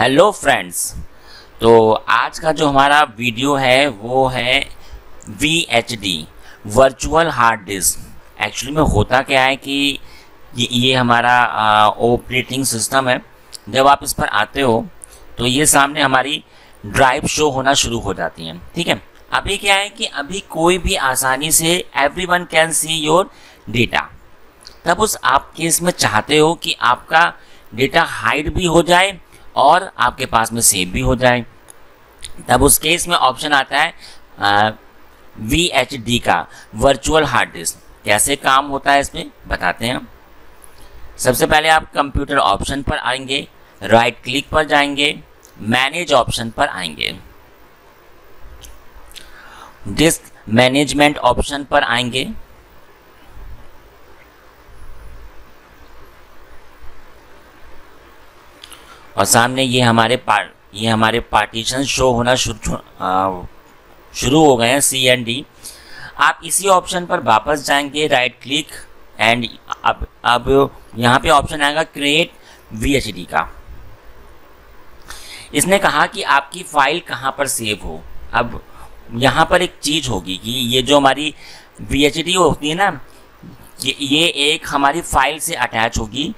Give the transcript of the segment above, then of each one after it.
Hello friends तो आज का जो हमारा वीडियो है वो है V H D virtual hard disk actually में होता क्या है कि ये, ये हमारा ऑपरेटिंग सिस्टम है। जब आप इस पर आते हो तो ये सामने हमारी ड्राइव शो होना शुरू हो जाती हैं। ठीक है? अभी क्या है कि अभी कोई भी आसानी से everyone can see your data तब उस आप केस में चाहते हो कि आपका डेटा हाइड भी हो जाए और आपके पास में सेव भी हो जाए। तब उस केस में ऑप्शन आता है वी एच डी का वर्चुअल हार्ड डिस्क कैसे काम होता है इसमें, बताते हैं। सबसे पहले आप कंप्यूटर ऑप्शन पर आएँगे राइट क्लिक पर जाएँगे मैनेज ऑप्शन पर आएँगे। डिस्क मैनेजमेंट ऑप्शन पर आएँगे। और सामने ये हमारे पार्ट ये हमारे पार्टीशन शो होना शुरू शुरू हो गए हैं सी एंड डी आप इसी ऑप्शन पर वापस जाएँगे राइट क्लिक एंड अब अब यहाँ पे ऑप्शन आएगा क्रिएट वीएचडी का। इसने कहा कि आपकी फ़ाइल कहाँ पर सेव हो। अब यहाँ पर एक चीज़ होगी कि ये जो हमारी वीएचडी होती है ना, ये ये एक हमारी फ़ाइल से अटैच होगी।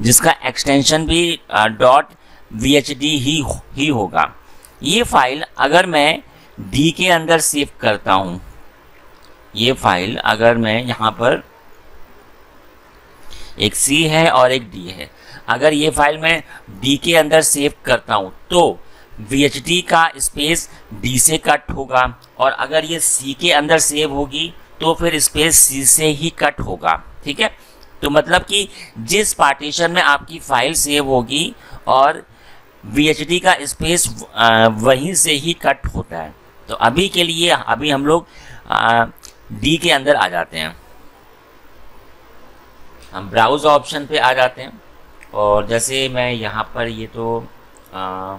जिसका एक्सटेंशन भी डॉट वी एच ही ही होगा। ये फ़ाइल अगर मैं डी के अंदर सेव करता हूँ, ये फ़ाइल अगर मैं यहाँ पर एक सी है और एक डी है, अगर ये फ़ाइल मैं डी के अंदर सेव करता हूँ तो वी का स्पेस डी से कट होगा और अगर ये सी के अंदर सेव होगी तो फिर स्पेस सी से ही कट होगा। ठीक है? तो मतलब कि जिस पार्टीशन में आपकी फ़ाइल सेव होगी और वीएचडी का स्पेस वहीं से ही कट होता है। तो अभी के लिए अभी हम लोग डी के अंदर आ जाते हैं। हम ब्राउज ऑप्शन पे आ जाते हैं। और जैसे मैं यहाँ पर ये तो आ,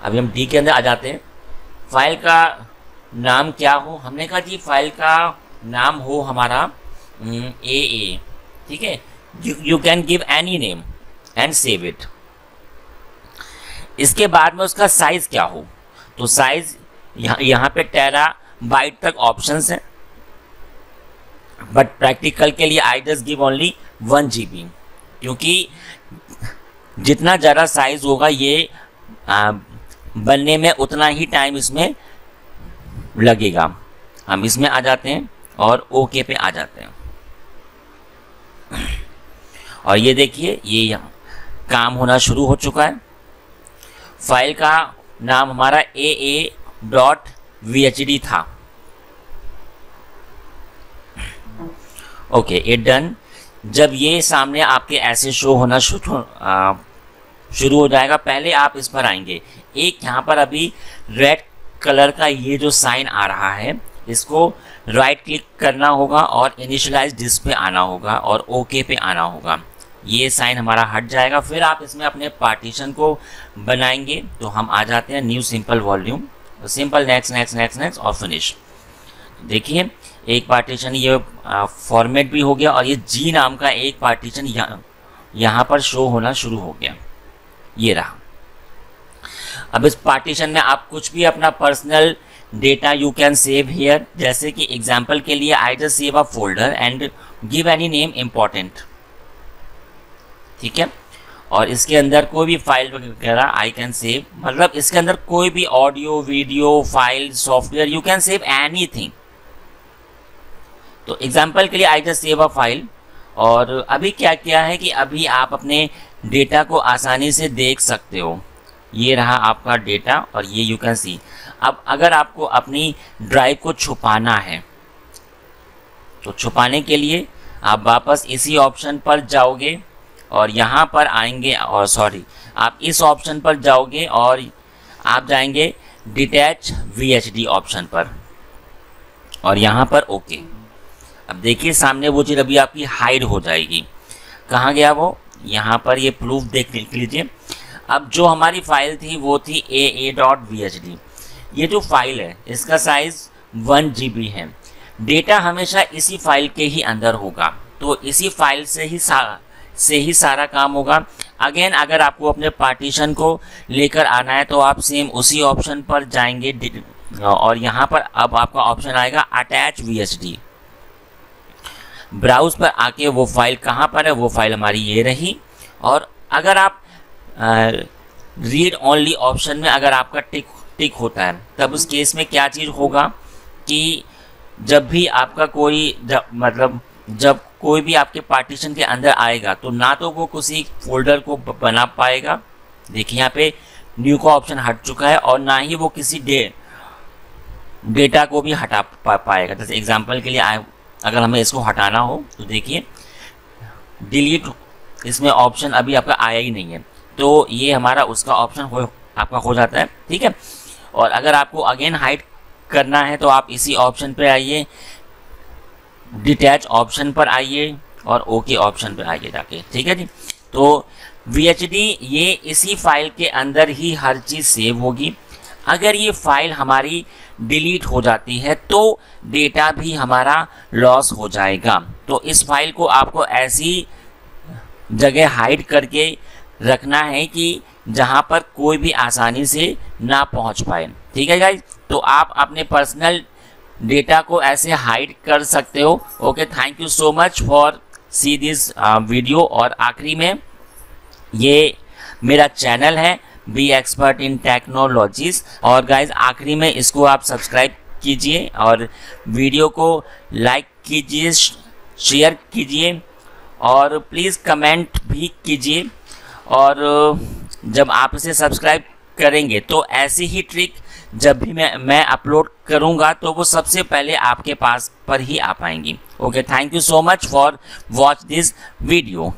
अभी हम डी के अंदर आ जाते हैं। फ़ाइल का नाम क्या हो? हमने कहा जी, फ़ाइल का नाम हो हमारा ए ए ठीक है? You can give any name and save it इसके बाद में उसका साइज़ क्या हो? तो साइज़ यहाँ यहाँ पे टेरा बाइट तक ऑप्शंस हैं बट प्रैक्टिकल के लिए I just give only one G क्योंकि जितना ज़्यादा साइज़ होगा ये बनने में उतना ही टाइम इसमें लगेगा। हम इसमें आ जाते हैं और ओके पे आ जाते हैं। और ये देखिए, ये काम होना शुरू हो चुका है। फ़ाइल का नाम हमारा A A dot V H D था। ओके इट डन जब ये सामने आपके ऐसे शो होना शुरू शुरू हो जाएगा, पहले आप इस पर आएँगे। एक, यहाँ पर अभी रेड कलर का ये जो साइन आ रहा है, इसको राइट क्लिक करना होगा और इनिशियलाइज डिस्क पे आना होगा और ओके पे आना होगा। ये साइन हमारा हट जाएगा। फिर आप इसमें अपने पार्टीशन को बनाएँगे। तो हम आ जाते हैं new simple volume simple next next next next और फिनिश देखिए, एक पार्टीशन ये फॉर्मेट भी हो गया और ये जी नाम का एक पार्टीशन यहाँ पर शो होना शुरू हो गया। ये रहा। अब इस पार्टीशन में आप कुछ भी अपना personal data you can save here जैसे कि एग्जांपल के लिए I just save a folder and give any name important ठीक है? और इसके अंदर कोई भी फ़ाइल वगैरह आई कैन सेव मतलब इसके अंदर कोई भी audio video file software you can save any तो एग्ज़ाम्पल के लिए I just save a file और अभी क्या किया है कि अभी आप अपने डेटा को आसानी से देख सकते हो। ये रहा आपका डेटा और ये यू कैन सी अब अगर आपको अपनी ड्राइव को छुपाना है तो छुपाने के लिए आप वापस इसी ऑप्शन पर जाओगे और यहाँ पर आएँगे और सॉरी आप इस ऑप्शन पर जाओगे और आप जाएँगे डिटैच वीएचडी ऑप्शन पर और यहाँ पर ओके अब देखिए सामने वो चीज़ अभी आपकी हाइड हो जाएगी। कहाँ गया वो? यहाँ पर ये प्रूफ देख लिख लीजिए अब जो हमारी फ़ाइल थी वो थी A A dot V H D ये जो फ़ाइल है इसका साइज़ वन जी बी है। डेटा हमेशा इसी फ़ाइल के ही अंदर होगा। तो इसी फ़ाइल से ही सा, से ही सारा काम होगा। अगेन अगर आपको अपने पार्टीशन को लेकर आना है तो आप सेम उसी ऑप्शन पर जाएँगे। और यहाँ पर अब आपका ऑप्शन आएगा अटैच वी ब्राउज पर आके वो फ़ाइल कहाँ पर है वो फ़ाइल हमारी ये रही। और अगर आप रीड ओनली ऑप्शन में अगर आपका टिक टिक होता है तब उस केस में क्या चीज़ होगा कि जब भी आपका कोई जब मतलब जब कोई भी आपके पार्टीशन के अंदर आएगा तो ना तो वो किसी फोल्डर को बना पाएगा। देखिए यहाँ पे न्यू का ऑप्शन हट चुका है और ना ही वो किसी डे डेटा को भी हटा पा, पाएगा। जैसे एग्जांपल के लिए अगर हमें इसको हटाना हो तो देखिए डिलीट इसमें ऑप्शन अभी आपका आया ही नहीं है। तो ये हमारा उसका ऑप्शन हो, आपका हो जाता है, ठीक है? और अगर आपको अगेन हाइड करना है तो आप इसी ऑप्शन पे आइए। डिटैच ऑप्शन पर आइए और ओके ऑप्शन पर आइए जाके, ठीक है जी? तो वीएचडी ये इसी फ़ाइल के अंदर ही हर चीज़ सेव होगी। अगर ये फ़ाइल हमारी डिलीट हो जाती है तो डेटा भी हमारा लॉस हो जाएगा। तो इस फ़ाइल को आपको ऐसी जगह हाइड करके रखना है कि जहाँ पर कोई भी आसानी से ना पहुँच पाए। ठीक है गाइज़ तो आप अपने पर्सनल डेटा को ऐसे हाइड कर सकते हो। Okay thank you so much for see this video और आखिरी में ये मेरा चैनल है। बी एक्सपर्ट इन टेक्नोलॉजीज़ और गाइज़ आखिरी में इसको आप सब्सक्राइब कीजिए और वीडियो को लाइक कीजिए शेयर कीजिए और प्लीज़ कमेंट भी कीजिए। और जब आप इसे सब्सक्राइब करेंगे तो ऐसी ही ट्रिक जब भी मैं मैं अपलोड करूँगा तो वो सबसे पहले आपके पास पर ही आ पाएँगी। Okay thank you so much for watch this video